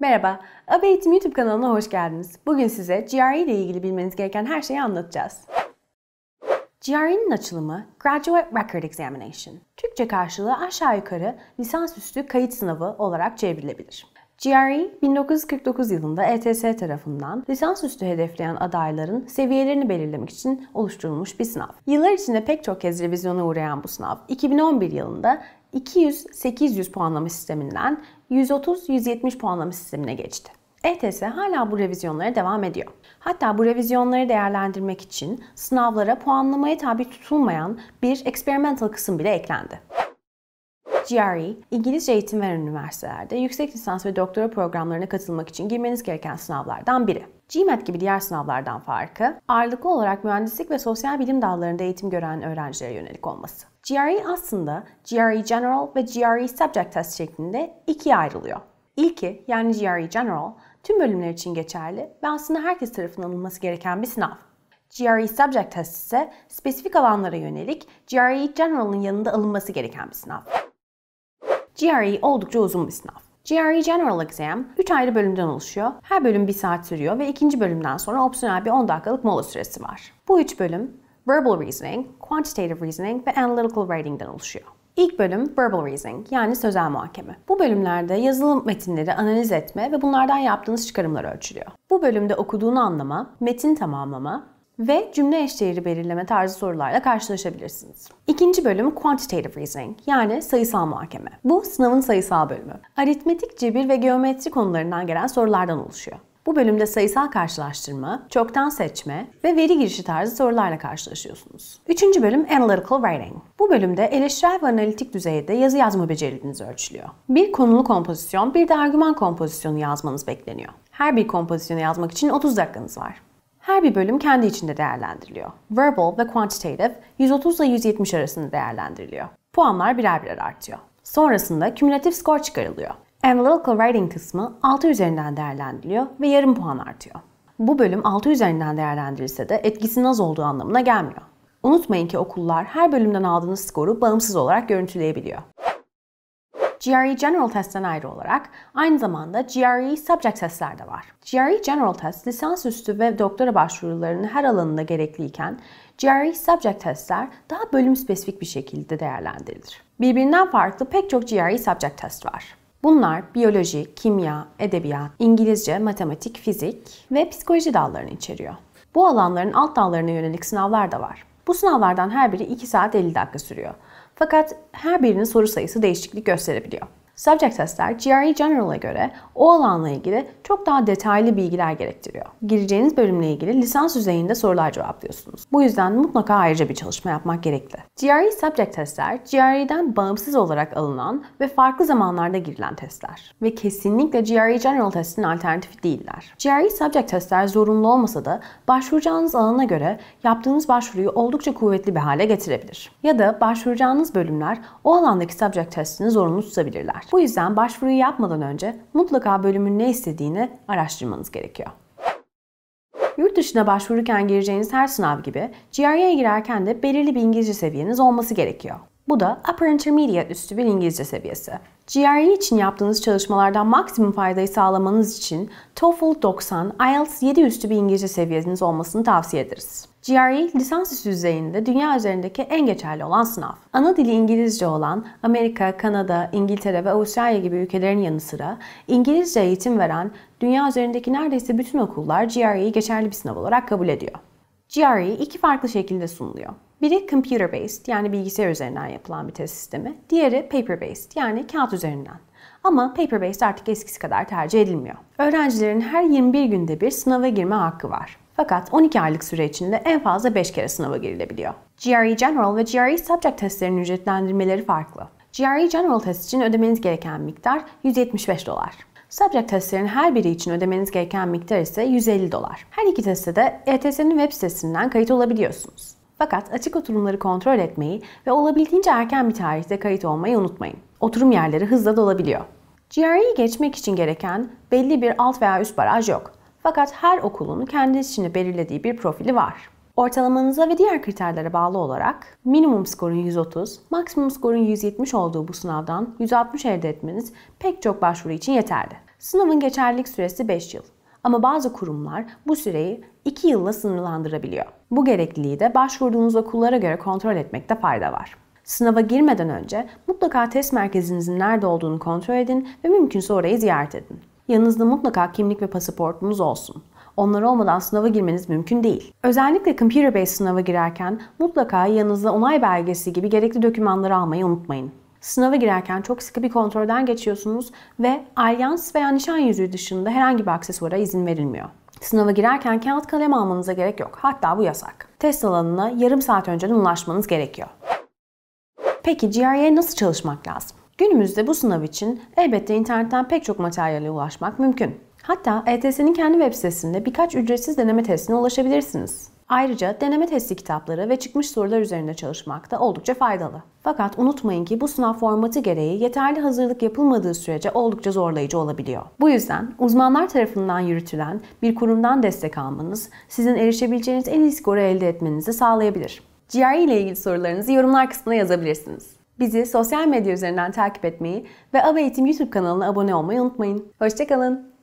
Merhaba, Abi Eğitim YouTube kanalına hoş geldiniz. Bugün size GRE ile ilgili bilmeniz gereken her şeyi anlatacağız. GRE'nin açılımı Graduate Record Examination. Türkçe karşılığı aşağı yukarı lisansüstü kayıt sınavı olarak çevrilebilir. GRE 1949 yılında ETS tarafından lisansüstü hedefleyen adayların seviyelerini belirlemek için oluşturulmuş bir sınav. Yıllar içinde pek çok kez revizyona uğrayan bu sınav 2011 yılında 200-800 puanlama sisteminden 130-170 puanlama sistemine geçti. ETS hala bu revizyonlara devam ediyor. Hatta bu revizyonları değerlendirmek için sınavlara puanlamaya tabi tutulmayan bir experimental kısım bile eklendi. GRE, İngilizce eğitim veren üniversitelerde yüksek lisans ve doktora programlarına katılmak için girmeniz gereken sınavlardan biri. GMAT gibi diğer sınavlardan farkı, ağırlıklı olarak mühendislik ve sosyal bilim dallarında eğitim gören öğrencilere yönelik olması. GRE aslında GRE General ve GRE Subject Test şeklinde ikiye ayrılıyor. İlki yani GRE General tüm bölümler için geçerli ve aslında herkes tarafından alınması gereken bir sınav. GRE Subject Test ise spesifik alanlara yönelik GRE General'ın yanında alınması gereken bir sınav. GRE oldukça uzun bir sınav. GRE General Exam 3 ayrı bölümden oluşuyor. Her bölüm 1 saat sürüyor ve ikinci bölümden sonra opsiyonel bir 10 dakikalık mola süresi var. Bu üç bölüm Verbal Reasoning, Quantitative Reasoning ve Analytical Writing'den oluşuyor. İlk bölüm Verbal Reasoning yani sözel muhakeme. Bu bölümlerde yazılı metinleri analiz etme ve bunlardan yaptığınız çıkarımlar ölçülüyor. Bu bölümde okuduğunu anlama, metin tamamlama, ve cümle eşdeğeri belirleme tarzı sorularla karşılaşabilirsiniz. İkinci bölüm Quantitative Reasoning yani sayısal muhakeme. Bu sınavın sayısal bölümü. Aritmetik, cebir ve geometri konularından gelen sorulardan oluşuyor. Bu bölümde sayısal karşılaştırma, çoktan seçme ve veri girişi tarzı sorularla karşılaşıyorsunuz. Üçüncü bölüm Analytical Writing. Bu bölümde eleştirel ve analitik düzeyde yazı yazma becerileriniz ölçülüyor. Bir konulu kompozisyon, bir de argüman kompozisyonu yazmanız bekleniyor. Her bir kompozisyonu yazmak için 30 dakikanız var. Her bir bölüm kendi içinde değerlendiriliyor. Verbal ve Quantitative 130 ile 170 arasında değerlendiriliyor. Puanlar birer birer artıyor. Sonrasında kümülatif skor çıkarılıyor. Analytical Writing kısmı 6 üzerinden değerlendiriliyor ve yarım puan artıyor. Bu bölüm 6 üzerinden değerlendirilse de etkisinin az olduğu anlamına gelmiyor. Unutmayın ki okullar her bölümden aldığınız skoru bağımsız olarak görüntüleyebiliyor. GRE General Test'ten ayrı olarak aynı zamanda GRE Subject Test'ler de var. GRE General Test lisansüstü ve doktora başvurularının her alanında gerekliyken GRE Subject Test'ler daha bölüm spesifik bir şekilde değerlendirilir. Birbirinden farklı pek çok GRE Subject Test var. Bunlar biyoloji, kimya, edebiyat, İngilizce, matematik, fizik ve psikoloji dallarını içeriyor. Bu alanların alt dallarına yönelik sınavlar da var. Bu sınavlardan her biri 2 saat 50 dakika sürüyor. Fakat her birinin soru sayısı değişiklik gösterebiliyor. Subject testler GRE General'a göre o alanla ilgili çok daha detaylı bilgiler gerektiriyor. Gireceğiniz bölümle ilgili lisans düzeyinde sorular cevaplıyorsunuz. Bu yüzden mutlaka ayrıca bir çalışma yapmak gerekli. GRE Subject testler GRE'den bağımsız olarak alınan ve farklı zamanlarda girilen testler. Ve kesinlikle GRE General testin alternatifi değiller. GRE Subject testler zorunlu olmasa da başvuracağınız alana göre yaptığınız başvuruyu oldukça kuvvetli bir hale getirebilir. Ya da başvuracağınız bölümler o alandaki subject testini zorunlu tutabilirler. Bu yüzden başvuruyu yapmadan önce mutlaka bölümün ne istediğini araştırmanız gerekiyor. Yurt dışına başvururken gireceğiniz her sınav gibi GRE'ye girerken de belirli bir İngilizce seviyeniz olması gerekiyor. Bu da Upper Intermediate üstü bir İngilizce seviyesi. GRE için yaptığınız çalışmalardan maksimum faydayı sağlamanız için TOEFL 90, IELTS 7 üstü bir İngilizce seviyeniz olmasını tavsiye ederiz. GRE lisansüstü düzeyinde dünya üzerindeki en geçerli olan sınav. Ana dili İngilizce olan Amerika, Kanada, İngiltere ve Avustralya gibi ülkelerin yanı sıra İngilizce eğitim veren dünya üzerindeki neredeyse bütün okullar GRE'yi geçerli bir sınav olarak kabul ediyor. GRE iki farklı şekilde sunuluyor. Biri computer based yani bilgisayar üzerinden yapılan bir test sistemi. Diğeri paper based yani kağıt üzerinden. Ama paper based artık eskisi kadar tercih edilmiyor. Öğrencilerin her 21 günde bir sınava girme hakkı var. Fakat 12 aylık süre içinde en fazla 5 kere sınava girilebiliyor. GRE General ve GRE Subject testlerinin ücretlendirmeleri farklı. GRE General test için ödemeniz gereken miktar 175 dolar. Subject testlerin her biri için ödemeniz gereken miktar ise 150 dolar. Her iki testte de ETS'nin web sitesinden kayıt olabiliyorsunuz. Fakat açık oturumları kontrol etmeyi ve olabildiğince erken bir tarihte kayıt olmayı unutmayın. Oturum yerleri hızla dolabiliyor. GRE'yi geçmek için gereken belli bir alt veya üst baraj yok. Fakat her okulun kendi içinde belirlediği bir profili var. Ortalamanıza ve diğer kriterlere bağlı olarak minimum skorun 130, maksimum skorun 170 olduğu bu sınavdan 160 elde etmeniz pek çok başvuru için yeterli. Sınavın geçerlilik süresi 5 yıl. Ama bazı kurumlar bu süreyi 2 yılla sınırlandırabiliyor. Bu gerekliliği de başvurduğunuz okullara göre kontrol etmekte fayda var. Sınava girmeden önce mutlaka test merkezinizin nerede olduğunu kontrol edin ve mümkünse orayı ziyaret edin. Yanınızda mutlaka kimlik ve pasaportunuz olsun. Onlar olmadan sınava girmeniz mümkün değil. Özellikle computer based sınava girerken mutlaka yanınızda onay belgesi gibi gerekli dokümanları almayı unutmayın. Sınava girerken çok sıkı bir kontrolden geçiyorsunuz ve alyans veya nişan yüzüğü dışında herhangi bir aksesuara izin verilmiyor. Sınava girerken kağıt kalem almanıza gerek yok. Hatta bu yasak. Test alanına yarım saat önceden ulaşmanız gerekiyor. Peki GRE'ye nasıl çalışmak lazım? Günümüzde bu sınav için elbette internetten pek çok materyale ulaşmak mümkün. Hatta ETS'nin kendi web sitesinde birkaç ücretsiz deneme testine ulaşabilirsiniz. Ayrıca deneme testi kitapları ve çıkmış sorular üzerinde çalışmak da oldukça faydalı. Fakat unutmayın ki bu sınav formatı gereği yeterli hazırlık yapılmadığı sürece oldukça zorlayıcı olabiliyor. Bu yüzden uzmanlar tarafından yürütülen bir kurumdan destek almanız sizin erişebileceğiniz en iyi skoru elde etmenizi sağlayabilir. GRE ile ilgili sorularınızı yorumlar kısmına yazabilirsiniz. Bizi sosyal medya üzerinden takip etmeyi ve Ava Eğitim YouTube kanalına abone olmayı unutmayın. Hoşçakalın.